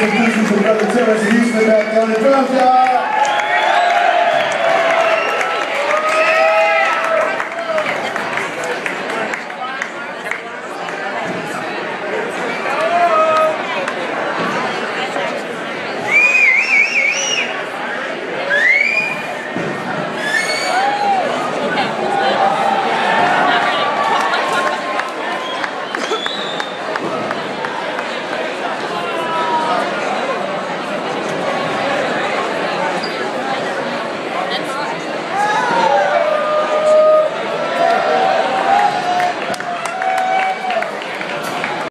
We'd like to Brother Terrence Houston back on the drums, y'all.